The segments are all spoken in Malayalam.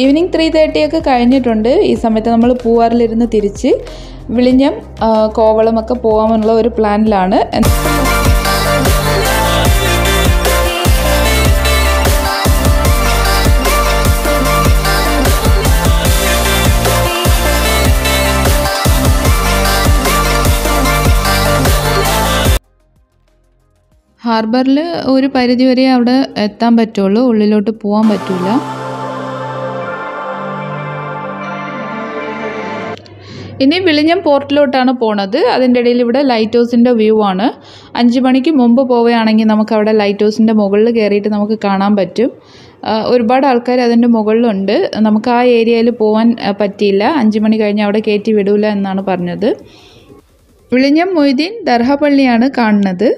ഈവനിങ് ത്രീ തേർട്ടിയൊക്കെ കഴിഞ്ഞിട്ടുണ്ട്. ഈ സമയത്ത് നമ്മൾ പൂവാറിലിരുന്ന് തിരിച്ച് വിളിഞ്ഞം കോവളം കോവളമൊക്കെ പോകാമെന്നുള്ള ഒരു പ്ലാനിലാണ്. ഹാർബറിൽ ഒരു പരിധിവരെ അവിടെ എത്താൻ പറ്റുള്ളൂ. ഉള്ളിലോട്ട് പോകാൻ പറ്റില്ല ഇനി വിളിഞ്ഞം പോർട്ടിലോട്ടാണ് പോണത്. അതിന്റെ ഇടയിൽ ഇവിടെ ലൈറ്റ് ഹൗസിന്റെ വ്യൂ ആണ്. അഞ്ച് മണിക്ക് മുമ്പ് പോവുകയാണെങ്കിൽ നമുക്ക് അവിടെ ലൈറ്റ് ഹൗസിന്റെ മുകളിൽ കയറിയിട്ട് നമുക്ക് കാണാൻ പറ്റും. ഒരുപാട് ആൾക്കാർ അതിന്റെ മുകളിലുണ്ട്. നമുക്ക് ആ ഏരിയയിൽ പോകാൻ പറ്റിയില്ല. അഞ്ച് മണി കഴിഞ്ഞ് അവിടെ കയറ്റി വിടൂല എന്നാണ് പറഞ്ഞത്. വിളിഞ്ഞം മൊയ്തീൻ ദർഹപ്പള്ളിയാണ് കാണുന്നത്.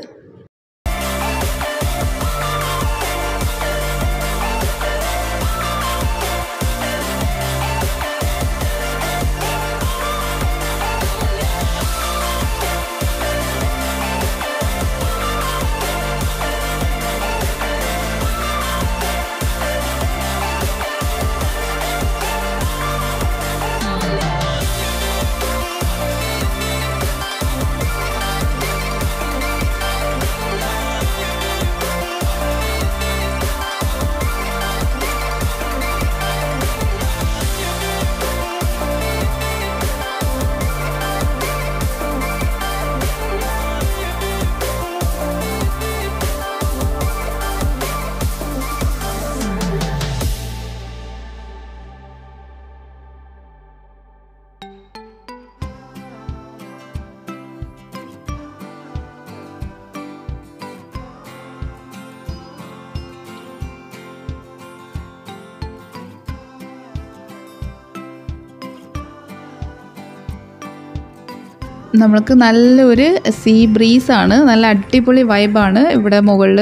നമ്മൾക്ക് നല്ലൊരു സീ ബ്രീസാണ് നല്ല അടിപൊളി വൈബാണ് ഇവിടെ മുകളിൽ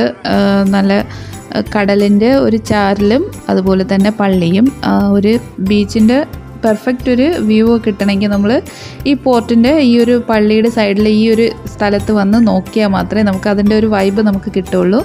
നല്ല കടലിന്റെ ഒരു ചാരലും അതുപോലെ തന്നെ പള്ളിയും ഒരു ബീച്ചിന്റെ പെർഫെക്റ്റ് ഒരു വ്യൂ കിട്ടണമെങ്കിൽ നമ്മൾ ഈ പോർട്ടിന്റെ ഈ ഒരു പള്ളിയുടെ സൈഡിൽ ഈ ഒരു സ്ഥലത്ത് വന്ന് നോക്കിയാൽ മാത്രമേ നമുക്ക് അതിന്റെ ഒരു വൈബ് നമുക്ക് കിട്ടുള്ളൂ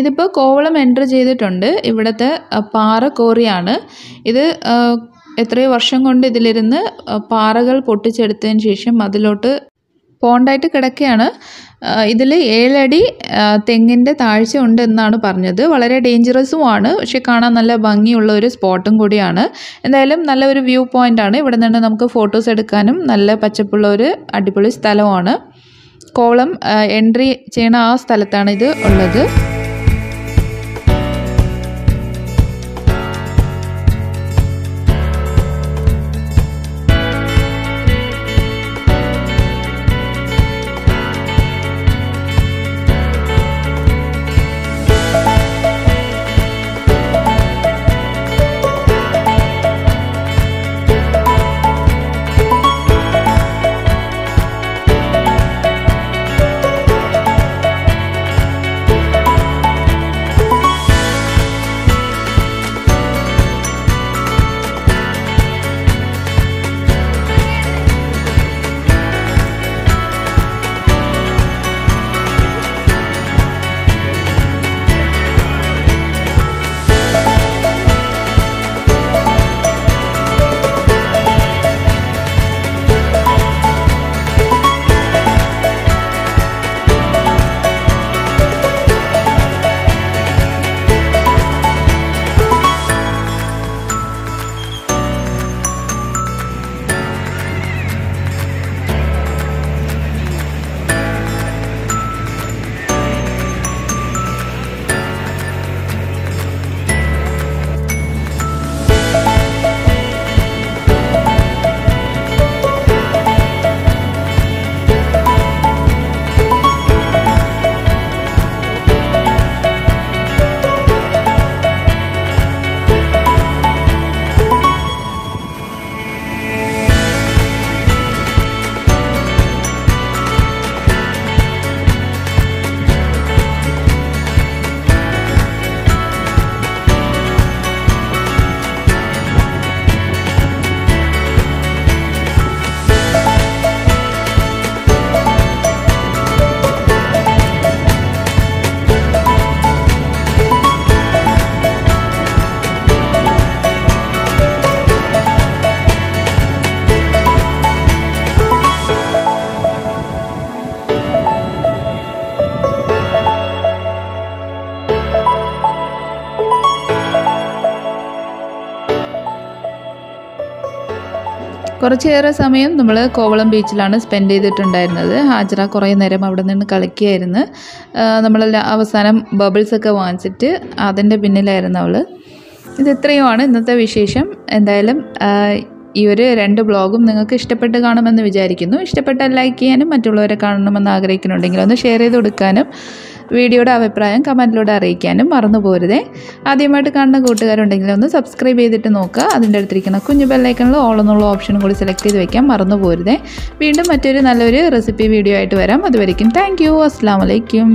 ഇതിപ്പോൾ കോവളം എന്റർ ചെയ്തിട്ടുണ്ട്. ഇവിടുത്തെ പാറ കോറിയാണ്. ഇത് എത്രയോ വർഷം കൊണ്ട് ഇതിലിരുന്ന് പാറകൾ പൊട്ടിച്ചെടുത്തതിന് ശേഷം അതിലോട്ട് പോണ്ടായിട്ട് കിടക്കുകയാണ് ഇതിൽ ഏഴടി തെങ്ങിന്റെ താഴ്ച ഉണ്ട് എന്നാണ് പറഞ്ഞത്. വളരെ ഡേഞ്ചറസുമാണ് പക്ഷെ കാണാൻ നല്ല ഭംഗിയുള്ള ഒരു സ്പോട്ടും കൂടിയാണ്. എന്തായാലും നല്ല ഒരു വ്യൂ പോയിന്റ് ആണ്. ഇവിടെ നിന്ന് നമുക്ക് ഫോട്ടോസ് എടുക്കാനും നല്ല പച്ചപ്പുള്ള ഒരു അടിപൊളി സ്ഥലമാണ്. കോളം എൻട്രി ചെയ്യണ ആ സ്ഥലത്താണ് ഇത് ഉള്ളത്. കുറച്ചേറെ സമയം നമ്മൾ കോവളം ബീച്ചിലാണ് സ്പെൻഡ് ചെയ്തിട്ടുണ്ടായിരുന്നത്. ഹാജറ കുറേ നേരം അവിടെ നിന്ന് കളിക്കുകയായിരുന്നു. നമ്മൾ അവസാനം ബബിൾസൊക്കെ വാങ്ങിച്ചിട്ട് അതിന്റെ പിന്നിലായിരുന്നു അവൾ ഇത് ഇത്രയുമാണ് ഇന്നത്തെ വിശേഷം. എന്തായാലും ഈ ഒരു രണ്ട് ബ്ലോഗും നിങ്ങൾക്ക് ഇഷ്ടപ്പെട്ട് കാണുമെന്ന് വിചാരിക്കുന്നു. ഇഷ്ടപ്പെട്ടാൽ ലൈക്ക് ചെയ്യാനും മറ്റുള്ളവരെ കാണണമെന്ന് ആഗ്രഹിക്കുന്നുണ്ടെങ്കിൽ ഒന്ന് ഷെയർ ചെയ്ത് കൊടുക്കാനും വീഡിയോയുടെ അഭിപ്രായം കമന്റിലൂടെ അറിയിക്കാനും മറന്നു പോരുതേ. ആദ്യമായിട്ട് കാണുന്ന കൂട്ടുകാരുണ്ടെങ്കിൽ ഒന്ന് സബ്സ്ക്രൈബ് ചെയ്തിട്ട് നോക്കുക. അതിന്റെ അടുത്തിരിക്കുന്ന കുഞ്ഞു ബെല്ലൈക്കണിൽ ഓൾ എന്നുള്ള ഓപ്ഷനും കൂടി സെലക്ട് ചെയ്ത് വെക്കാൻ മറന്നു പോരുതേ. വീണ്ടും മറ്റൊരു നല്ലൊരു റെസിപ്പി വീഡിയോ ആയിട്ട് വരാം. അതുവരയ്ക്കും താങ്ക് യു അസ്സാം വലൈക്കും